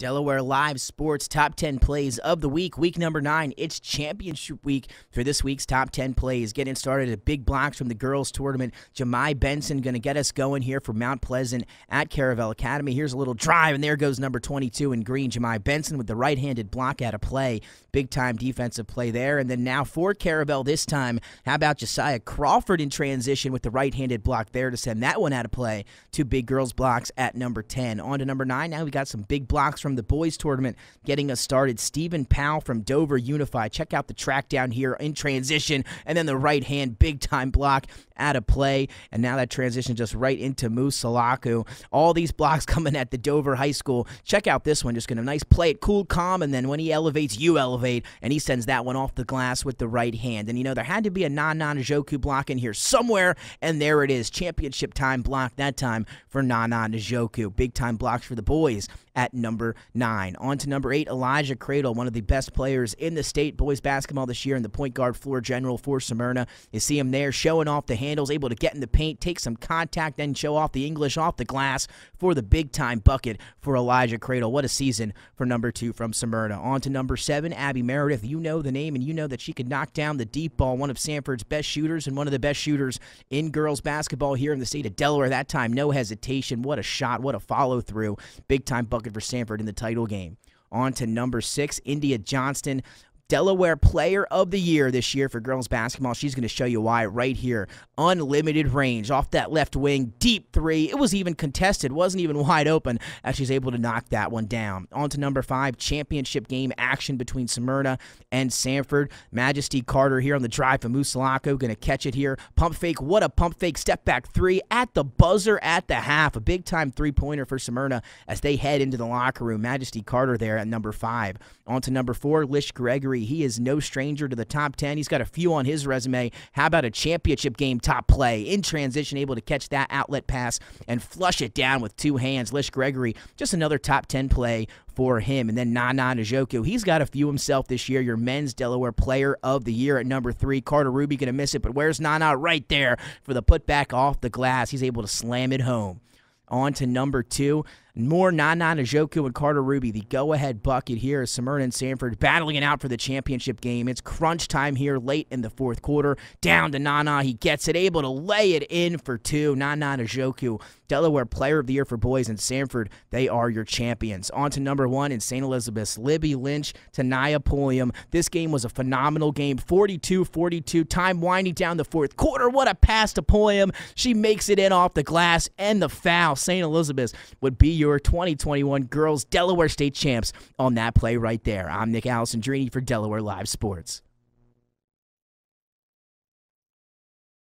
Delaware Live Sports Top 10 Plays of the Week, week number nine. It's championship week for this week's Top 10 Plays. Getting started at big blocks from the girls' tournament. Jemai Benson going to get us going here for Mount Pleasant at Caravel Academy. Here's a little drive, and there goes number 22 in green. Jemai Benson with the right handed block out of play. Big time defensive play there. And then now for Caravel this time, how about Josiah Crawford in transition with the right handed block there to send that one out of play. Two big girls' blocks at number 10. On to number nine. Now we got some big blocks from from the boys tournament getting us started. Stephen Powell from Dover Unified. Check out the track down here in transition, and then the right hand big time block out of play. And now that transition just right into Moose Salaku. All these blocks coming at the Dover High School. Check out this one. Just going to nice play it cool, calm, and then when he elevates, you elevate, and he sends that one off the glass with the right hand. And you know, there had to be a non non Njoku block in here somewhere, and there it is. Championship time block that time for Nana Njoku. Big time blocks for the boys at number nine. On to number eight, Elijah Cradle, one of the best players in the state boys basketball this year, and the point guard floor general for Smyrna. You see him there showing off the handles, able to get in the paint, take some contact, then show off the English off the glass for the big time bucket for Elijah Cradle. What a season for number two from Smyrna. On to number seven, Abby Meredith. You know the name, and you know that she could knock down the deep ball, one of Sanford's best shooters and one of the best shooters in girls basketball here in the state of Delaware. That time, no hesitation. What a shot, what a follow through. Big time bucket for Sanford in the title game. On to number six, India Johnston. Delaware Player of the Year this year for girls basketball. She's going to show you why right here. Unlimited range off that left wing, deep three. It was even contested, wasn't even wide open as she's able to knock that one down. On to number five, championship game action between Smyrna and Sanford. Majesty Carter here on the drive from Musalako, going to catch it here. Pump fake, what a pump fake. Step back three at the buzzer at the half. A big time three pointer for Smyrna as they head into the locker room. Majesty Carter there at number five. On to number four, Lish Gregory he is no stranger to the top 10. He's got a few on his resume. How about a championship game top play in transition, able to catch that outlet pass and flush it down with two hands? Lish Gregory, just another top 10 play for him. And then Nana Njoku, he's got a few himself this year. Your men's Delaware player of the year at number three. Carter Ruby going to miss it, but where's Nana? Right there for the putback off the glass. He's able to slam it home. On to number two. More Nana Njoku and Carter Ruby, the go ahead bucket here as Smyrna and Sanford battling it out for the championship game. It's crunch time here late in the fourth quarter. Down to Nana. He gets it, able to lay it in for two. Nana Njoku, Delaware Player of the Year for boys, and Sanford, they are your champions. On to number one in St. Elizabeth's, Libby Lynch to Naya Pulliam. This game was a phenomenal game 42 42. Time winding down the fourth quarter. What a pass to Pulliam. She makes it in off the glass and the foul. St. Elizabeth's would be your 2021 Girls Delaware State Champs on that play right there. I'm Nick Allison Alessandrini for Delaware Live Sports.